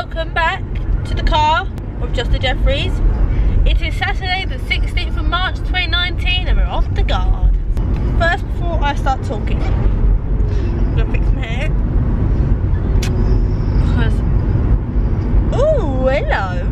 welcome back to the car with Just the Jeffreys. It is Saturday the 16th of March 2019 and we're off the guard. First, before I start talking, I'm gonna fix my hair. Because, ooh, hello.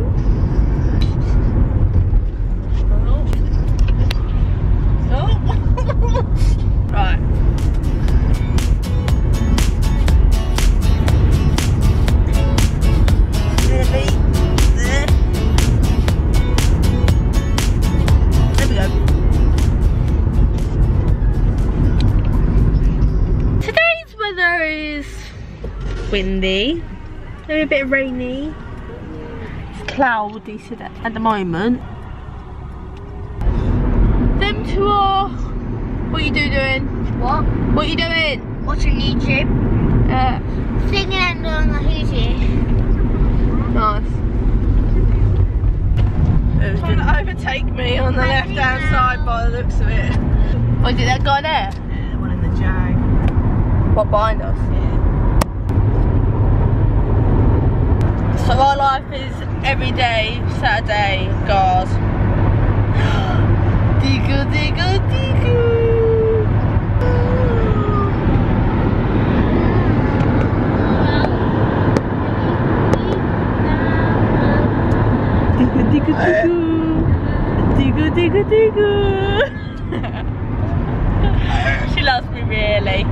Windy, maybe a bit rainy. It's cloudy today at the moment. Them two are. What are you two doing? What? What are you doing? Watching YouTube. Uh, Singing and doing the hootie. nice. Trying to overtake me on the left hand side by the looks of it. Oh, is it that guy there? Yeah, the one in the Jag. What behind us? So our life is every day, Saturday, guys. Digga, digga, digga. Digga, digga, digga. Digga, digga, digga. she loves me really.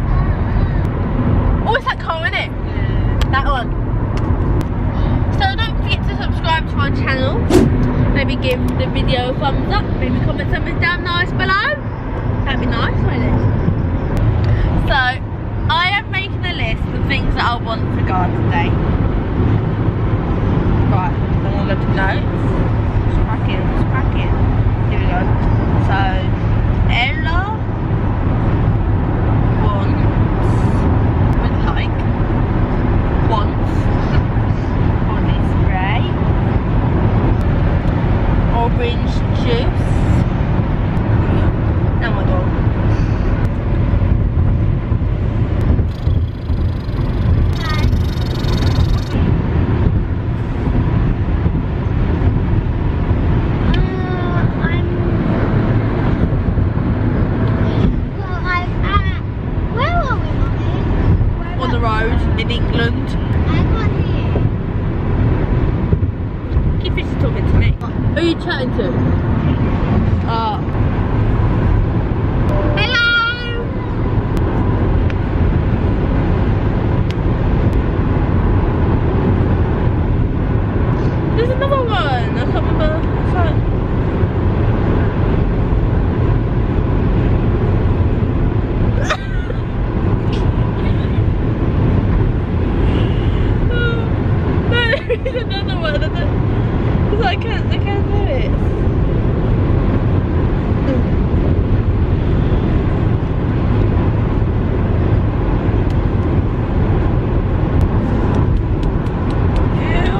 Oh, it's that car, isn't it? That one. So don't forget to subscribe to our channel. Maybe give the video a thumbs up. Maybe comment something down nice below. That'd be nice, wouldn't it? So, I am making a list of things that I want for God today. Right, I'm gonna go to notes. Cracking, cracking. Here we go. So, Ella wants would like wants body spray, orange juice. Now my dog. On the road in England. Keep it talking to me. Who are you chatting to? Oh. There's another one. I can't remember. It's like- no, there's another one. Because I can't, I can't do it. Ew.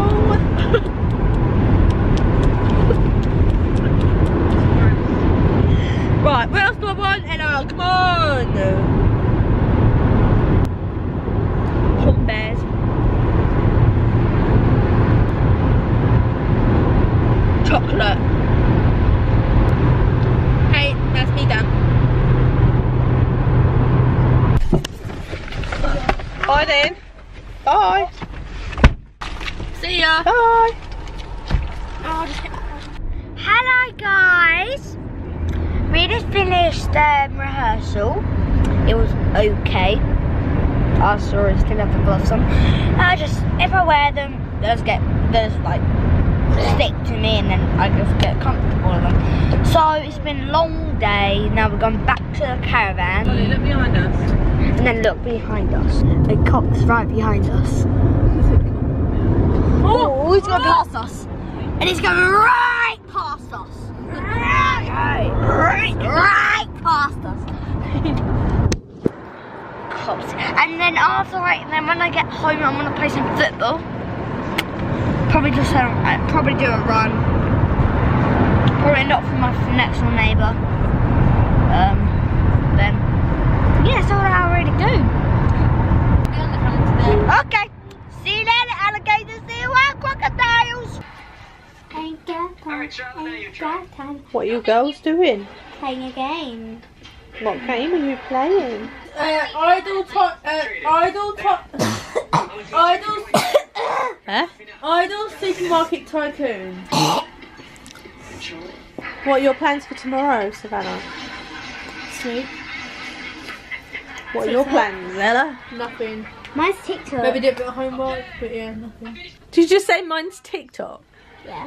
Right, what else do I want? Ella, come on! Home bears. Chocolate. Hey, that's me done. Bye then. Bye. See ya. Bye. Oh, just get Hello guys! We just finished um, rehearsal. It was okay. I saw it still have the gloves on. I just, if I wear them, they'll get, they'll like stick to me and then I just get comfortable in them. So it's been a long day. Now we're going back to the caravan. Ollie, look behind us. And then look behind us. The cop's right behind us. Oh, he's going past us. And he's going right past us. Right, right, right past us. Cops. And then after, right, then when I get home, I'm gonna play some football. Probably just, uh, probably do a run. Probably not for my next door neighbour. Um, then, yeah, that's all I already do. Okay. See you later, alligators. See you up. Time What are you girls doing? playing a game. What game are you playing? Uh, idle top. Uh, idle top. idle. Huh? idle supermarket tycoon. What are your plans for tomorrow, Savannah? Sweet. What are your plans, Ella? Nothing. Mine's TikTok. Maybe do a bit of homework, but yeah, nothing. Did you just say mine's TikTok? Yeah.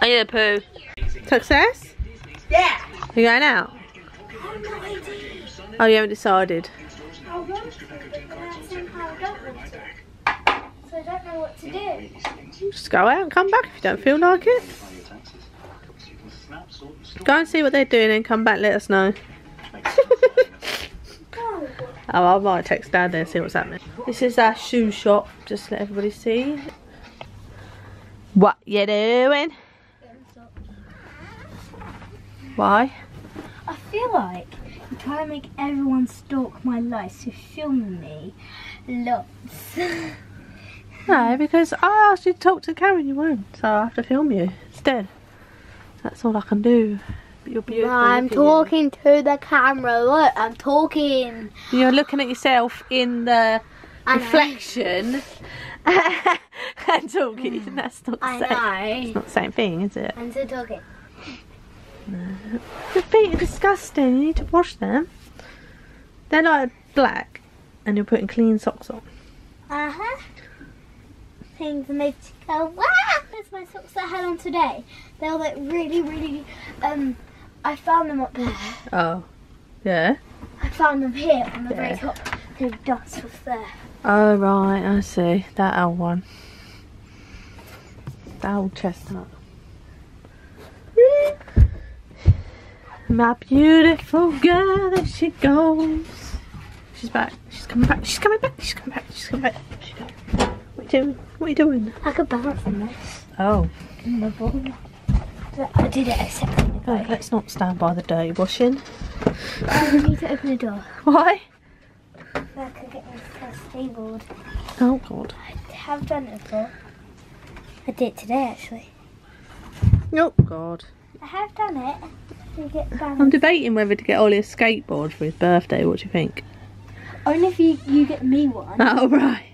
Are you poo? Success? Yeah. You going out? Oh, you haven't decided. So I don't know what to do. Just go out and come back if you don't feel like it. Go and see what they're doing and come back. Let us know. Oh, I might text Dad there and see what's happening. This is our shoe shop. Just let everybody see. What you doing? Why? I feel like I'm trying to make everyone stalk my life, so film me lots. No, because I asked you to talk to the camera and you won't. So I have to film you instead. That's all I can do. But you're beautiful. I'm look at you. talking to the camera. Look, I'm talking. You're looking at yourself in the I know. reflection and talking. That's not the I same. It's not the same thing, is it? I'm still talking. Your feet are disgusting. You need to wash them. They're like black, and you're putting clean socks on. Uh huh. Things made to go. Wow! That's my socks that I had on today. They were like really, really. Um, I found them up there. Oh, yeah. I found them here on the very Yeah. top. The dust was there. Oh right, I see. That old one. That old chestnut. My beautiful girl, there she goes. She's back. She's coming back. She's coming back. She's coming back. She's coming back. What are you doing? What are you doing? I could balance on this Oh. in the ball. I did it a second oh let's not stand by the dirty washing. I need to open the door. Why? I could get stabled. Oh god. I have done it before. I did it today actually. Oh god. I have done it. Get I'm debating whether to get Ollie a skateboard for his birthday. What do you think? Only if you, you get me one. Oh right.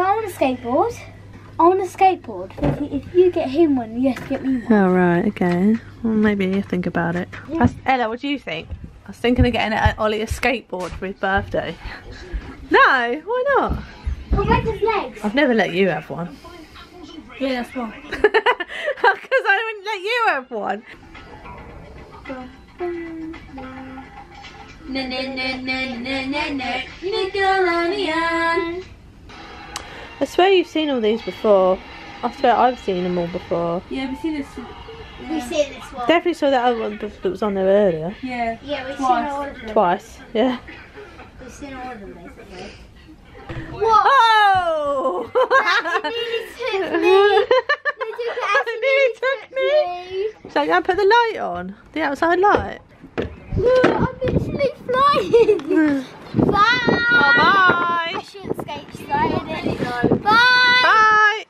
Because I want a skateboard. I want a skateboard. If you, if you get him one, you have to get me one. Oh right, okay. Well, maybe you think about it. That's- Ella, what do you think? I was thinking of getting uh, Ollie a skateboard for his birthday. No, why not? But where's his legs? I've never let you have one. Yeah, that's fine. Because I wouldn't let you have one. Na na na na na na na Nickelodeon. I swear you've seen all these before. I swear I've seen them all before. Yeah, we see this. We see this one. Definitely saw that other one that was on there earlier. Yeah. Yeah, we've Twice. seen all of them. Twice, yeah. We've seen all of them basically. Oh! It nearly took me. It nearly took me. So I put the light on, the outside light. Look, I'm literally flying. Bye. Oh, bye. I shouldn't skate slide Bye. Bye.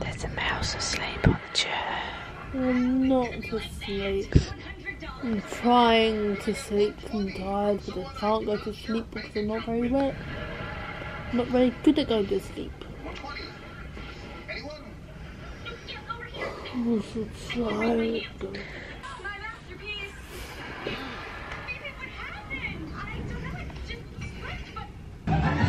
There's a mouse asleep on the chair. I'm not asleep. I'm trying to sleep. I'm tired, but I can't go to sleep because I'm not very well. I'm not very good at going to sleep. I'm so tired.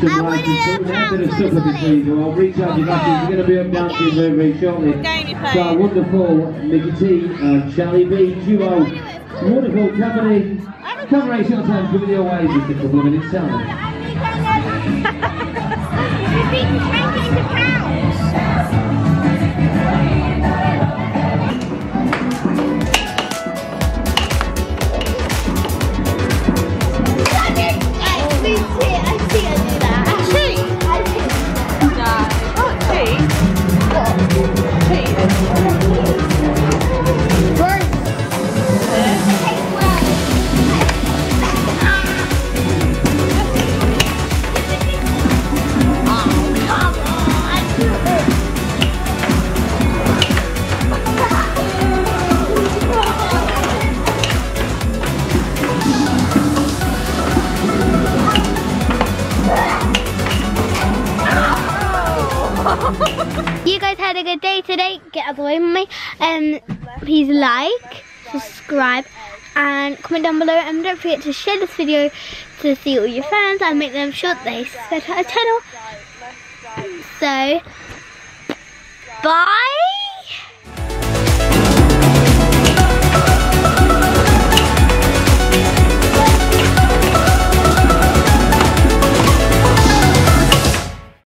I wanted a pound for the I'll recharge your batteries. You're going to be up dancing very, very shortly. So our wonderful Mickey T and Charlie B duo. Wonderful company. Cabaret Showtime coming your way just a couple of minutes time. Me. Um, please like, subscribe, and comment down below. And don't forget to share this video to see all your friends and make them sure they subscribe to our channel. So, bye.